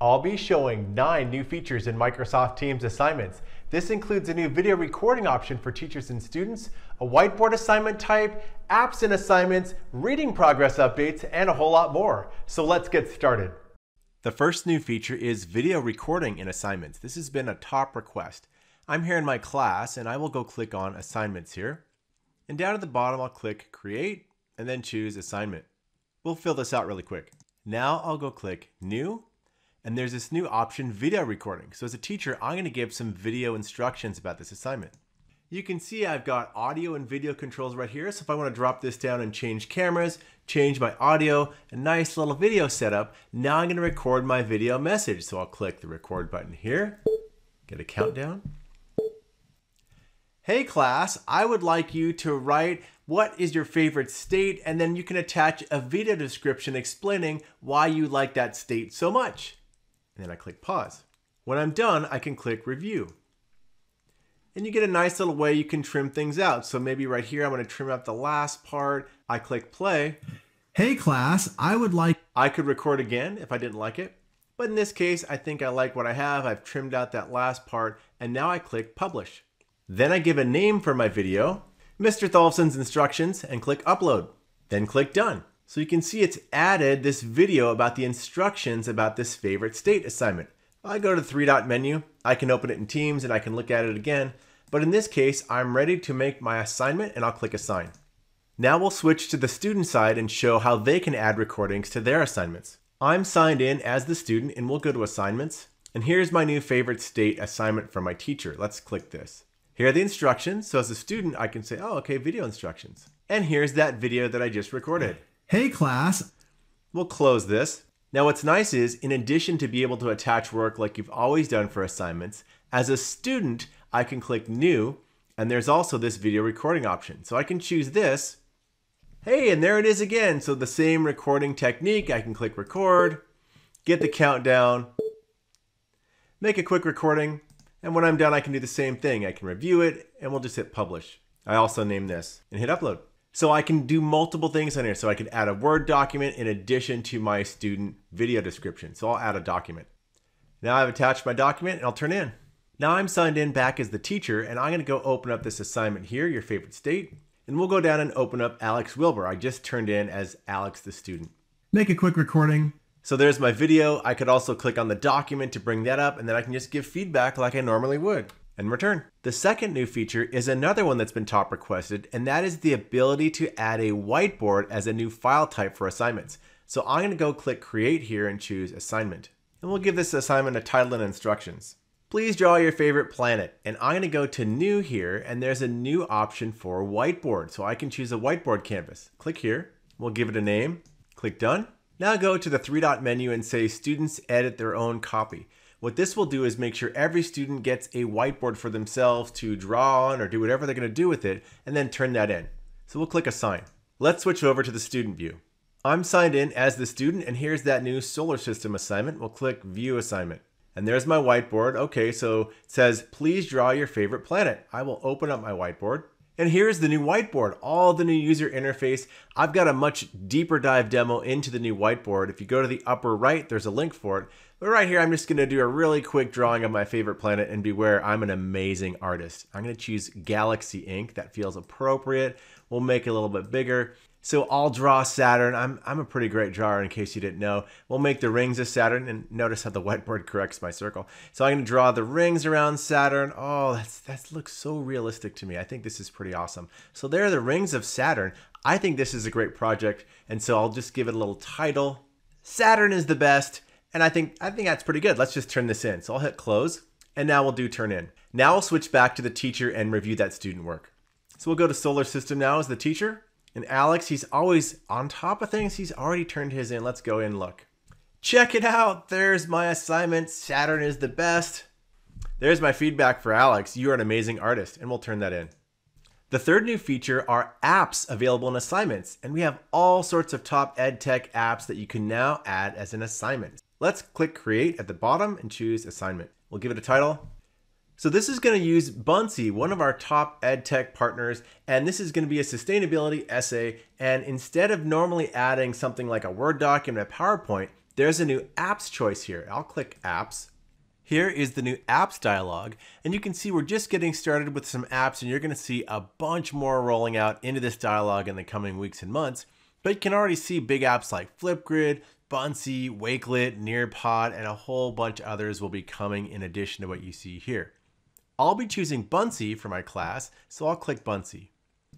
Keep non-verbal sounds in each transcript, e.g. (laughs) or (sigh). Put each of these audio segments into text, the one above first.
I'll be showing nine new features in Microsoft Teams assignments. This includes a new video recording option for teachers and students, a whiteboard assignment type, apps and assignments, reading progress updates, and a whole lot more. So let's get started. The first new feature is video recording in assignments. This has been a top request. I'm here in my class and I will go click on assignments here. And down at the bottom, I'll click create and then choose assignment. We'll fill this out really quick. Now I'll go click new and there's this new option, video recording. So as a teacher, I'm gonna give some video instructions about this assignment. You can see I've got audio and video controls right here. So if I wanna drop this down and change cameras, change my audio, a nice little video setup, now I'm gonna record my video message. So I'll click the record button here, get a countdown. Hey class, I would like you to write what is your favorite state and then you can attach a video description explaining why you like that state so much and then I click pause. When I'm done, I can click review. And you get a nice little way you can trim things out. So maybe right here, I'm gonna trim out the last part. I click play. Hey class, I would like... I could record again if I didn't like it. But in this case, I think I like what I have. I've trimmed out that last part and now I click publish. Then I give a name for my video, Mr. Tholfsen's instructions and click upload. Then click done. So you can see it's added this video about the instructions about this favorite state assignment. If I go to the three dot menu, I can open it in Teams and I can look at it again. But in this case, I'm ready to make my assignment and I'll click assign. Now we'll switch to the student side and show how they can add recordings to their assignments. I'm signed in as the student and we'll go to assignments. And here's my new favorite state assignment from my teacher. Let's click this. Here are the instructions. So as a student, I can say, oh, okay, video instructions. And here's that video that I just recorded. Hey class. We'll close this. Now what's nice is, in addition to be able to attach work like you've always done for assignments, as a student, I can click new, and there's also this video recording option. So I can choose this. Hey, and there it is again. So the same recording technique, I can click record, get the countdown, make a quick recording, and when I'm done, I can do the same thing. I can review it, and we'll just hit publish. I also name this and hit upload. So I can do multiple things on here. So I can add a Word document in addition to my student video description. So I'll add a document. Now I've attached my document and I'll turn in. Now I'm signed in back as the teacher and I'm gonna go open up this assignment here, your favorite state, and we'll go down and open up Alex Wilbur. I just turned in as Alex the student. Make a quick recording. So there's my video. I could also click on the document to bring that up and then I can just give feedback like I normally would and return. The second new feature is another one that's been top requested, and that is the ability to add a whiteboard as a new file type for assignments. So I'm gonna go click create here and choose assignment. And we'll give this assignment a title and instructions. Please draw your favorite planet. And I'm gonna go to new here, and there's a new option for whiteboard. So I can choose a whiteboard canvas. Click here, we'll give it a name, click done. Now go to the three dot menu and say students edit their own copy. What this will do is make sure every student gets a whiteboard for themselves to draw on or do whatever they're going to do with it, and then turn that in. So we'll click Assign. Let's switch over to the student view. I'm signed in as the student, and here's that new solar system assignment. We'll click View Assignment. And there's my whiteboard. Okay, so it says, please draw your favorite planet. I will open up my whiteboard. And here's the new whiteboard, all the new user interface. I've got a much deeper dive demo into the new whiteboard. If you go to the upper right, there's a link for it. But right here, I'm just gonna do a really quick drawing of my favorite planet and beware, I'm an amazing artist. I'm gonna choose Galaxy ink, that feels appropriate. We'll make it a little bit bigger. So I'll draw Saturn. I'm, I'm a pretty great drawer in case you didn't know. We'll make the rings of Saturn and notice how the (laughs) whiteboard corrects my circle. So I'm gonna draw the rings around Saturn. Oh, that's that looks so realistic to me. I think this is pretty awesome. So there are the rings of Saturn. I think this is a great project. And so I'll just give it a little title. Saturn is the best. And I think I think that's pretty good. Let's just turn this in. So I'll hit close and now we'll do turn in. Now we'll switch back to the teacher and review that student work. So we'll go to solar system now as the teacher. And Alex, he's always on top of things. He's already turned his in. Let's go in and look. Check it out. There's my assignment. Saturn is the best. There's my feedback for Alex. You're an amazing artist. And we'll turn that in. The third new feature are apps available in assignments. And we have all sorts of top ed tech apps that you can now add as an assignment. Let's click create at the bottom and choose assignment. We'll give it a title. So this is going to use Buncee, one of our top ed tech partners, and this is going to be a sustainability essay. And instead of normally adding something like a Word document, a PowerPoint, there's a new apps choice here. I'll click apps. Here is the new apps dialog, and you can see we're just getting started with some apps, and you're going to see a bunch more rolling out into this dialog in the coming weeks and months. But you can already see big apps like Flipgrid, Buncee, Wakelet, Nearpod, and a whole bunch of others will be coming in addition to what you see here. I'll be choosing Buncee for my class, so I'll click Buncee.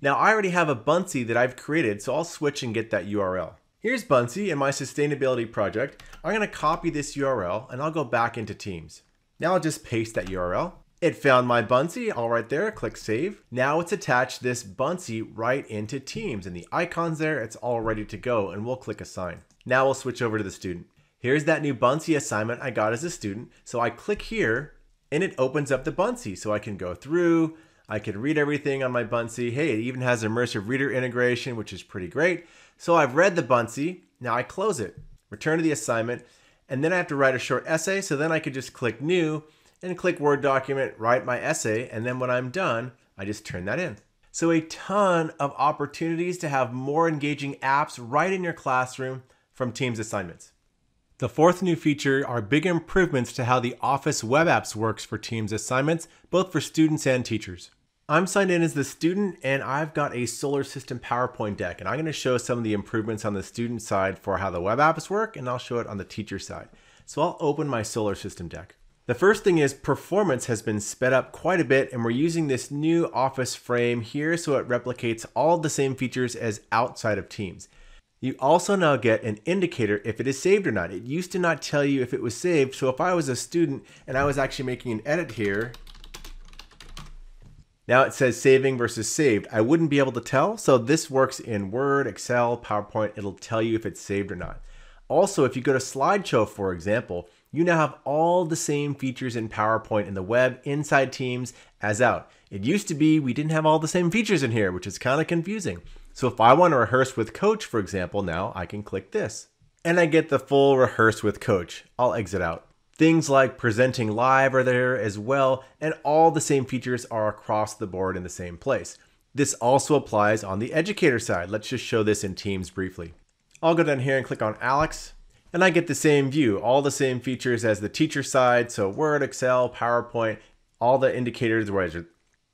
Now I already have a Buncee that I've created, so I'll switch and get that URL. Here's Buncee in my sustainability project. I'm gonna copy this URL and I'll go back into Teams. Now I'll just paste that URL. It found my Buncee all right there, click save. Now it's attached this Buncee right into Teams and the icon's there, it's all ready to go and we'll click assign. Now we'll switch over to the student. Here's that new Buncee assignment I got as a student. So I click here and it opens up the Buncee so I can go through, I can read everything on my Buncee. Hey, it even has immersive reader integration, which is pretty great. So I've read the Buncee. Now I close it, return to the assignment, and then I have to write a short essay. So then I could just click new and click Word document, write my essay, and then when I'm done, I just turn that in. So a ton of opportunities to have more engaging apps right in your classroom from Teams assignments. The fourth new feature are big improvements to how the Office web apps works for Teams assignments, both for students and teachers. I'm signed in as the student and I've got a solar system PowerPoint deck and I'm going to show some of the improvements on the student side for how the web apps work and I'll show it on the teacher side. So I'll open my solar system deck. The first thing is performance has been sped up quite a bit and we're using this new office frame here so it replicates all the same features as outside of Teams. You also now get an indicator if it is saved or not. It used to not tell you if it was saved, so if I was a student and I was actually making an edit here, now it says saving versus saved. I wouldn't be able to tell. So this works in Word, Excel, PowerPoint. It'll tell you if it's saved or not. Also, if you go to slideshow, for example, you now have all the same features in PowerPoint in the web inside Teams as out. It used to be we didn't have all the same features in here, which is kind of confusing. So if I want to rehearse with coach, for example, now I can click this and I get the full rehearse with coach. I'll exit out. Things like presenting live are there as well, and all the same features are across the board in the same place. This also applies on the educator side. Let's just show this in Teams briefly. I'll go down here and click on Alex, and I get the same view, all the same features as the teacher side. So Word, Excel, PowerPoint, all the indicators,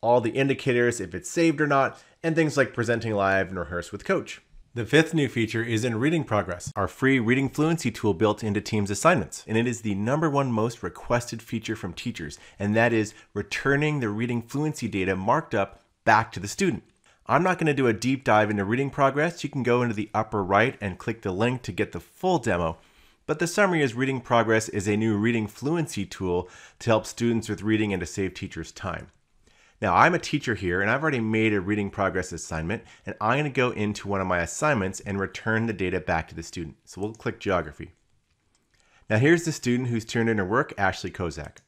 all the indicators if it's saved or not, and things like presenting live and rehearse with coach. The fifth new feature is in Reading Progress, our free reading fluency tool built into Teams assignments. And it is the number one most requested feature from teachers, and that is returning the reading fluency data marked up back to the student. I'm not going to do a deep dive into Reading Progress. You can go into the upper right and click the link to get the full demo. But the summary is Reading Progress is a new reading fluency tool to help students with reading and to save teachers time. Now I'm a teacher here and I've already made a reading progress assignment and I'm going to go into one of my assignments and return the data back to the student. So we'll click geography. Now here's the student who's turned in her work, Ashley Kozak.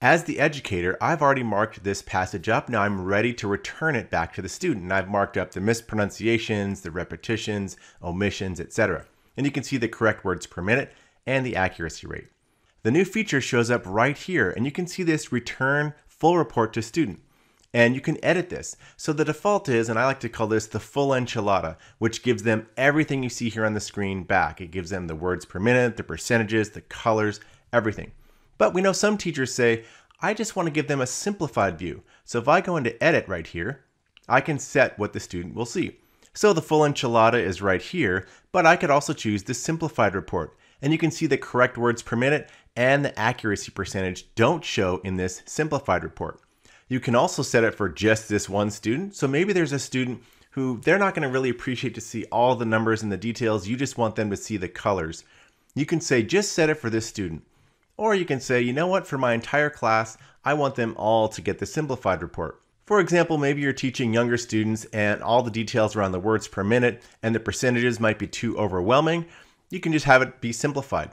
As the educator, I've already marked this passage up. Now I'm ready to return it back to the student. I've marked up the mispronunciations, the repetitions, omissions, etc. And you can see the correct words per minute and the accuracy rate. The new feature shows up right here and you can see this return full report to student and you can edit this. So the default is, and I like to call this the full enchilada, which gives them everything you see here on the screen back. It gives them the words per minute, the percentages, the colors, everything. But we know some teachers say, I just want to give them a simplified view. So if I go into edit right here, I can set what the student will see. So the full enchilada is right here, but I could also choose the simplified report. And you can see the correct words per minute and the accuracy percentage don't show in this simplified report. You can also set it for just this one student. So maybe there's a student who they're not going to really appreciate to see all the numbers and the details. You just want them to see the colors. You can say, just set it for this student. Or you can say, you know what, for my entire class, I want them all to get the simplified report. For example, maybe you're teaching younger students and all the details around the words per minute and the percentages might be too overwhelming. You can just have it be simplified.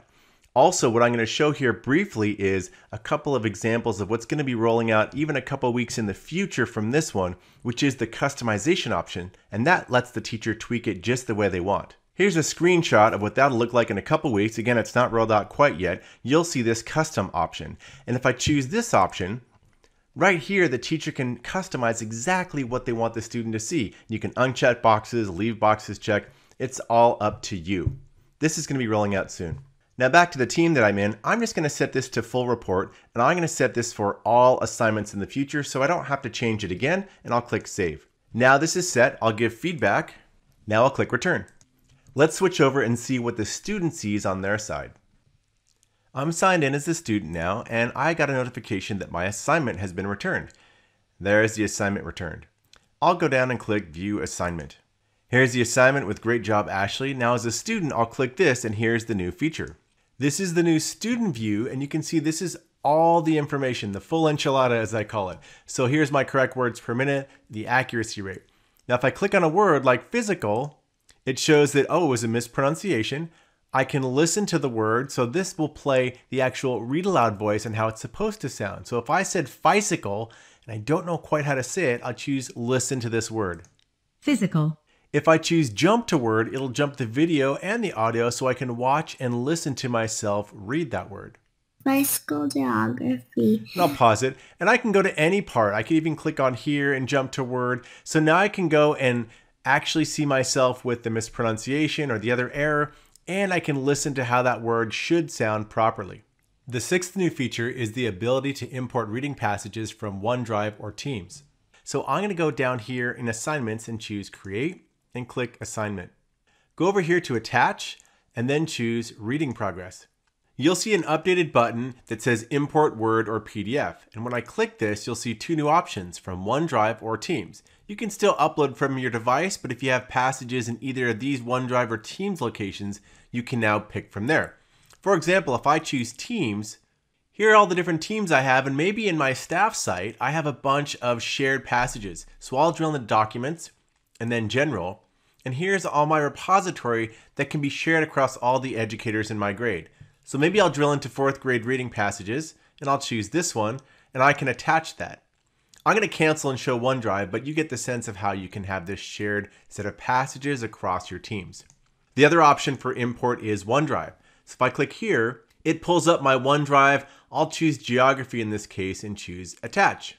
Also, what I'm going to show here briefly is a couple of examples of what's going to be rolling out even a couple weeks in the future from this one, which is the customization option, and that lets the teacher tweak it just the way they want. Here's a screenshot of what that'll look like in a couple weeks. Again, it's not rolled out quite yet. You'll see this custom option. And if I choose this option, right here, the teacher can customize exactly what they want the student to see. You can uncheck boxes, leave boxes checked. It's all up to you. This is going to be rolling out soon. Now back to the team that I'm in, I'm just going to set this to full report and I'm going to set this for all assignments in the future so I don't have to change it again and I'll click save. Now this is set, I'll give feedback. Now I'll click return. Let's switch over and see what the student sees on their side. I'm signed in as a student now and I got a notification that my assignment has been returned. There's the assignment returned. I'll go down and click view assignment. Here's the assignment with great job Ashley. Now as a student I'll click this and here's the new feature. This is the new student view, and you can see this is all the information, the full enchilada as I call it. So here's my correct words per minute, the accuracy rate. Now if I click on a word like physical, it shows that, oh, it was a mispronunciation. I can listen to the word, so this will play the actual read aloud voice and how it's supposed to sound. So if I said physical, and I don't know quite how to say it, I'll choose listen to this word. Physical. If I choose jump to word, it'll jump the video and the audio so I can watch and listen to myself read that word. Bicycle geography. And I'll pause it and I can go to any part. I can even click on here and jump to word. So now I can go and actually see myself with the mispronunciation or the other error and I can listen to how that word should sound properly. The sixth new feature is the ability to import reading passages from OneDrive or Teams. So I'm going to go down here in assignments and choose create and click Assignment. Go over here to Attach and then choose Reading Progress. You'll see an updated button that says Import Word or PDF. And when I click this, you'll see two new options from OneDrive or Teams. You can still upload from your device, but if you have passages in either of these OneDrive or Teams locations, you can now pick from there. For example, if I choose Teams, here are all the different teams I have, and maybe in my staff site, I have a bunch of shared passages. So I'll drill into Documents, and then General, and here's all my repository that can be shared across all the educators in my grade. So maybe I'll drill into fourth grade reading passages and I'll choose this one and I can attach that. I'm going to cancel and show OneDrive, but you get the sense of how you can have this shared set of passages across your teams. The other option for import is OneDrive. So if I click here, it pulls up my OneDrive. I'll choose geography in this case and choose attach.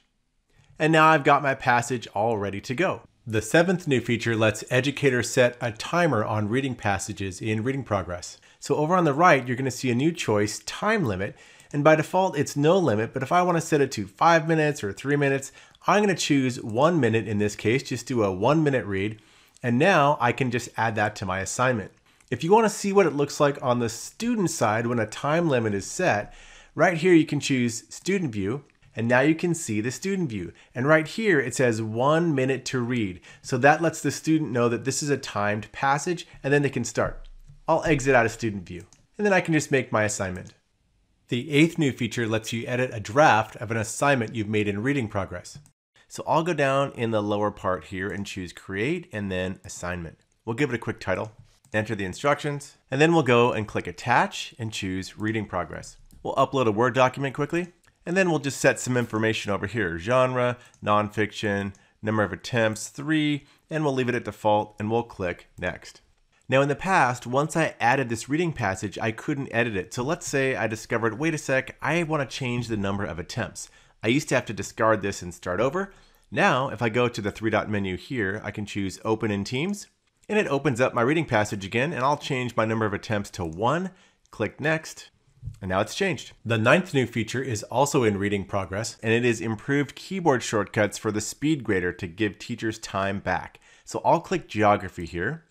And now I've got my passage all ready to go. The seventh new feature lets educators set a timer on reading passages in reading progress. So over on the right, you're going to see a new choice, time limit, and by default it's no limit, but if I want to set it to five minutes or three minutes, I'm going to choose one minute in this case, just do a one minute read, and now I can just add that to my assignment. If you want to see what it looks like on the student side when a time limit is set, right here you can choose student view, and now you can see the student view. And right here, it says one minute to read. So that lets the student know that this is a timed passage and then they can start. I'll exit out of student view and then I can just make my assignment. The eighth new feature lets you edit a draft of an assignment you've made in reading progress. So I'll go down in the lower part here and choose create and then assignment. We'll give it a quick title, enter the instructions, and then we'll go and click attach and choose reading progress. We'll upload a Word document quickly and then we'll just set some information over here. Genre, nonfiction, number of attempts, three, and we'll leave it at default and we'll click next. Now in the past, once I added this reading passage, I couldn't edit it. So let's say I discovered, wait a sec, I want to change the number of attempts. I used to have to discard this and start over. Now, if I go to the three dot menu here, I can choose open in Teams, and it opens up my reading passage again, and I'll change my number of attempts to one, click next, and now it's changed. The ninth new feature is also in reading progress, and it is improved keyboard shortcuts for the speed grader to give teachers time back. So I'll click geography here,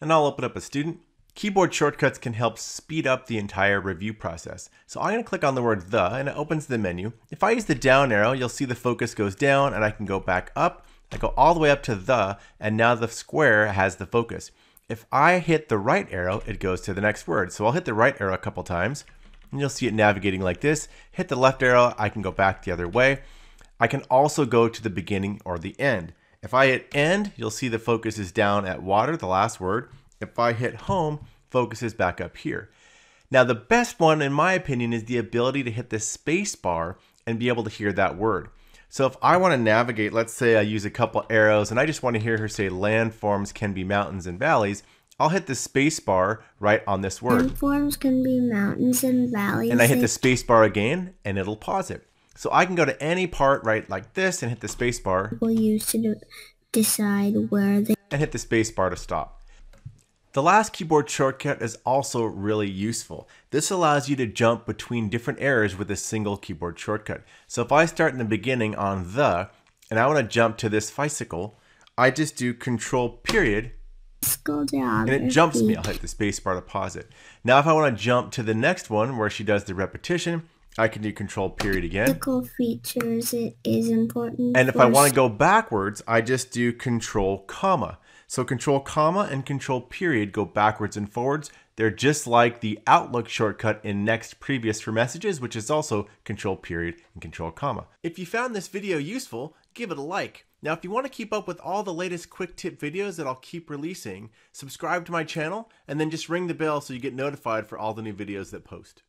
and I'll open up a student. Keyboard shortcuts can help speed up the entire review process. So I'm going to click on the word the, and it opens the menu. If I use the down arrow, you'll see the focus goes down, and I can go back up. I go all the way up to the, and now the square has the focus. If I hit the right arrow, it goes to the next word. So I'll hit the right arrow a couple times and you'll see it navigating like this. Hit the left arrow, I can go back the other way. I can also go to the beginning or the end. If I hit end, you'll see the focus is down at water, the last word. If I hit home, focus is back up here. Now the best one in my opinion is the ability to hit the space bar and be able to hear that word. So if I want to navigate, let's say I use a couple arrows and I just want to hear her say landforms can be mountains and valleys, I'll hit the space bar right on this word. Landforms can be mountains and valleys. And I hit the space bar again and it'll pause it. So I can go to any part right like this and hit the space bar. People use to decide where they and hit the space bar to stop. The last keyboard shortcut is also really useful. This allows you to jump between different errors with a single keyboard shortcut. So if I start in the beginning on the, and I want to jump to this bicycle, I just do control period School and it jumps me. I'll hit the space bar to pause it. Now if I want to jump to the next one where she does the repetition, I can do control period again. Physical features it is important. And if I want to go backwards, I just do control comma. So control comma and control period go backwards and forwards. They're just like the Outlook shortcut in next previous for messages, which is also control period and control comma. If you found this video useful, give it a like. Now, if you want to keep up with all the latest quick tip videos that I'll keep releasing, subscribe to my channel and then just ring the bell so you get notified for all the new videos that post.